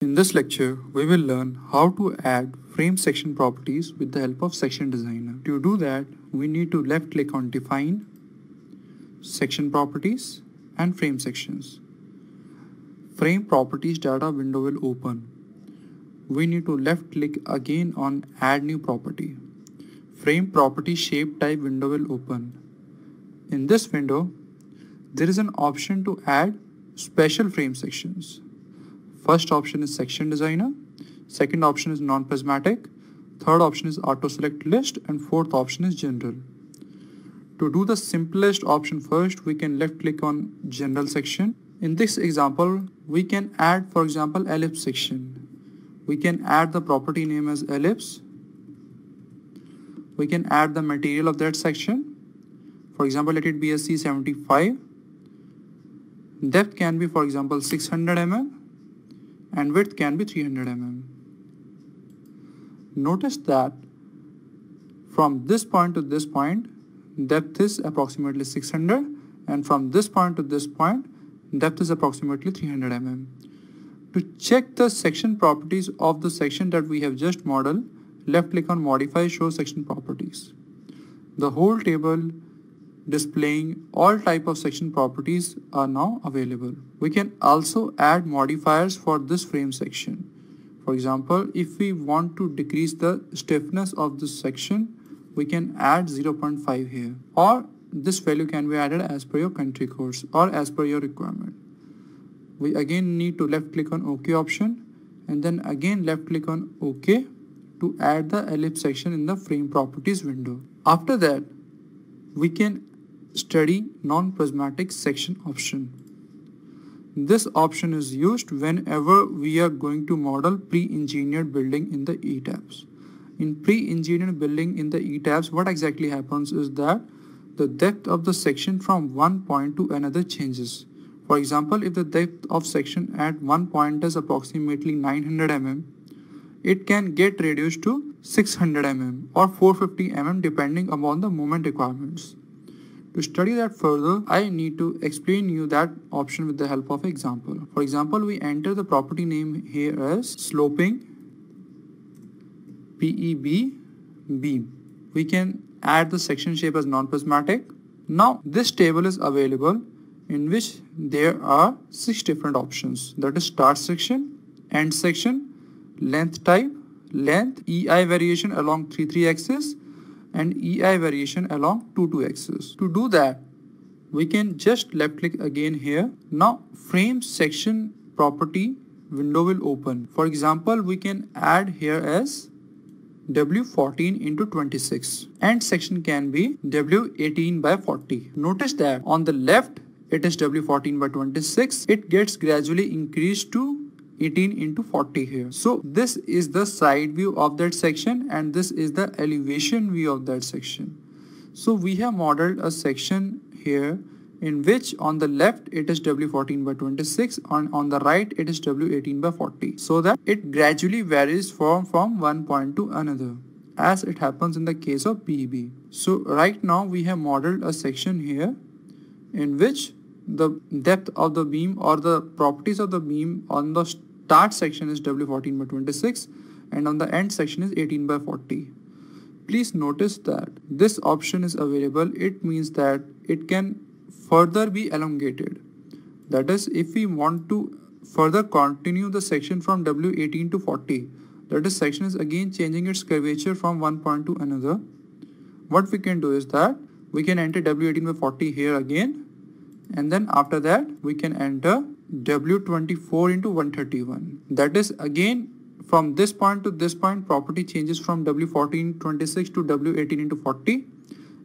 In this lecture, we will learn how to add frame section properties with the help of Section Designer. To do that, we need to left click on Define, Section Properties and Frame Sections. Frame Properties data window will open. We need to left click again on Add New Property. Frame Property Shape Type window will open. In this window, there is an option to add special frame sections First option is section designer. Second option is non-prismatic. Third option is auto select list and fourth option is general. To do the simplest option first, we can left click on general section. In this example, we can add for example ellipse section. We can add the property name as ellipse. We can add the material of that section. For example, let it be a C75. Depth can be for example 600 mm and width can be 300 mm. Notice that from this point to this point depth is approximately 600 and from this point to this point depth is approximately 300 mm. To check the section properties of the section that we have just modeled, left click on modify show section properties. The whole table displaying all type of section properties are now available. We can also add modifiers for this frame section. For example, if we want to decrease the stiffness of this section, we can add 0.5 here or this value can be added as per your country codes or as per your requirement. We again need to left click on OK option and then again left click on OK to add the ellipse section in the frame properties window. After that, we can study non-prismatic section option. This option is used whenever we are going to model pre-engineered building in the ETABS. In pre-engineered building in the ETABS, what exactly happens is that the depth of the section from one point to another changes. For example, if the depth of section at one point is approximately 900 mm, it can get reduced to 600 mm or 450 mm depending upon the moment requirements. To study that further, I need to explain you that option with the help of example. For example, we enter the property name here as sloping PEB beam. We can add the section shape as non-prismatic. Now this table is available in which there are six different options that is start section, end section, length type, length, EI variation along 3-3 axis and EI variation along 2 2 axis. To do that, we can just left click again here. Now frame section property window will open. For example, we can add here as W14 into 26 and section can be W18 by 40. Notice that on the left it is W14 by 26. It gets gradually increased to 18 into 40 here. So this is the side view of that section and this is the elevation view of that section. So we have modeled a section here in which on the left it is W14 by 26 and on the right it is W18 by 40 so that it gradually varies from, from one point to another as it happens in the case of PEB. So right now we have modeled a section here in which the depth of the beam or the properties of the beam on the start section is W14 by 26 and on the end section is 18 by 40. Please notice that this option is available. It means that it can further be elongated. That is if we want to further continue the section from W18 to 40 that is section is again changing its curvature from one point to another. What we can do is that we can enter W18 by 40 here again and then after that we can enter W24 into 131. That is again from this point to this point property changes from W14 26 to W18 into 40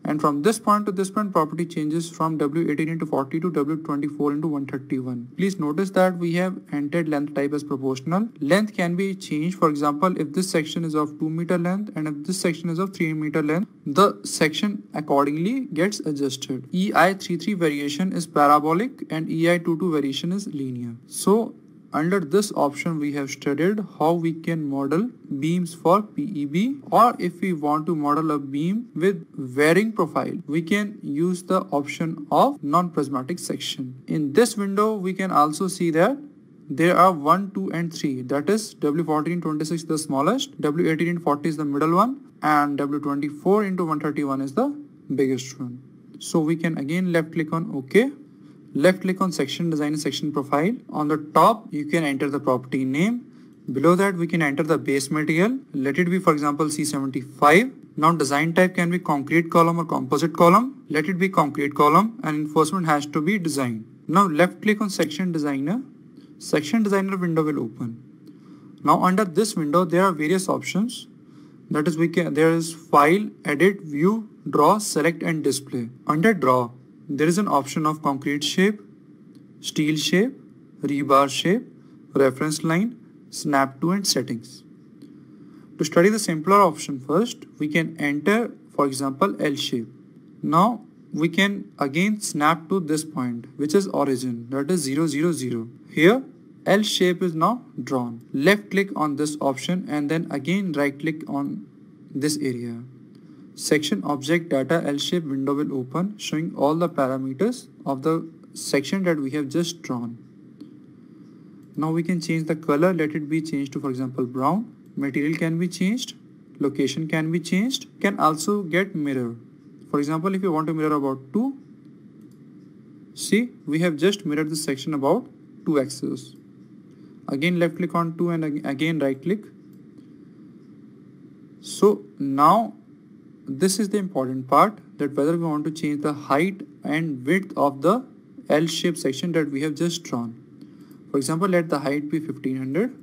and from this point to this point property changes from W18 into 40 to W24 into 131. Please notice that we have entered length type as proportional. Length can be changed for example if this section is of 2 meter length and if this section is of 3 meter length the section accordingly gets adjusted. EI33 variation is parabolic and EI22 variation is linear. So under this option, we have studied how we can model beams for PEB or if we want to model a beam with varying profile, we can use the option of non-prismatic section. In this window, we can also see that there are 1, 2 and 3 that is W14 26 the smallest, W18 40 is the middle one and W24 into 131 is the biggest one. So we can again left click on OK. Left click on section design section profile. On the top you can enter the property name. Below that we can enter the base material. Let it be for example C75. Now design type can be concrete column or composite column. Let it be concrete column and enforcement has to be design. Now left click on section designer. Section designer window will open. Now under this window there are various options that is we can there is file edit view draw select and display under draw there is an option of concrete shape steel shape rebar shape reference line snap to and settings to study the simpler option first we can enter for example L shape now we can again snap to this point which is origin that is 000 here L shape is now drawn. Left click on this option and then again right click on this area. Section object data L shape window will open showing all the parameters of the section that we have just drawn. Now we can change the color. Let it be changed to for example brown. Material can be changed. Location can be changed. Can also get mirror. For example if you want to mirror about 2. See we have just mirrored the section about 2 axes again left click on 2 and again right click so now this is the important part that whether we want to change the height and width of the L-shaped section that we have just drawn. For example let the height be 1500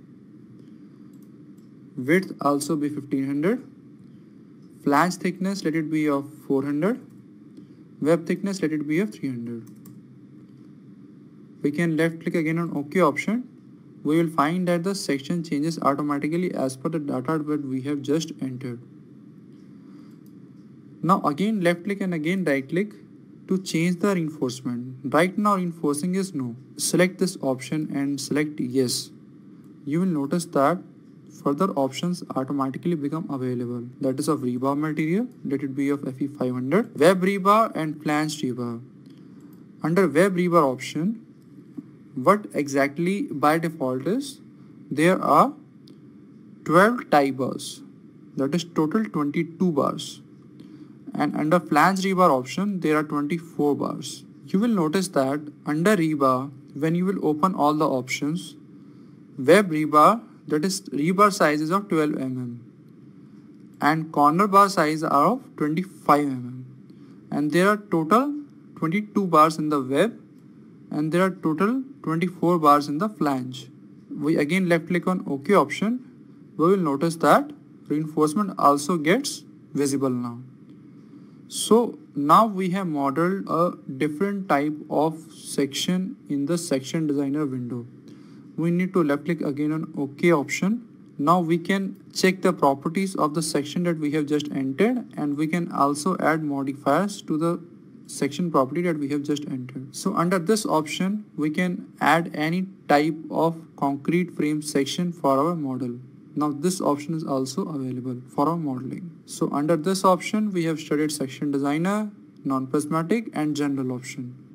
width also be 1500 flange thickness let it be of 400 web thickness let it be of 300 we can left click again on OK option. We will find that the section changes automatically as per the data that we have just entered. Now again left click and again right click to change the reinforcement. Right now reinforcing is no. Select this option and select yes. You will notice that further options automatically become available. That is of rebar material, let it be of FE500, web rebar and flange rebar. Under web rebar option, what exactly by default is there are 12 tie bars that is total 22 bars and under flange rebar option there are 24 bars you will notice that under rebar when you will open all the options web rebar that is rebar size is of 12 mm and corner bar size are of 25 mm and there are total 22 bars in the web and there are total 24 bars in the flange. We again left click on OK option. We will notice that reinforcement also gets visible now. So now we have modeled a different type of section in the section designer window. We need to left click again on OK option. Now we can check the properties of the section that we have just entered and we can also add modifiers to the section property that we have just entered. So under this option, we can add any type of concrete frame section for our model. Now this option is also available for our modeling. So under this option, we have studied section designer, non-prismatic and general option.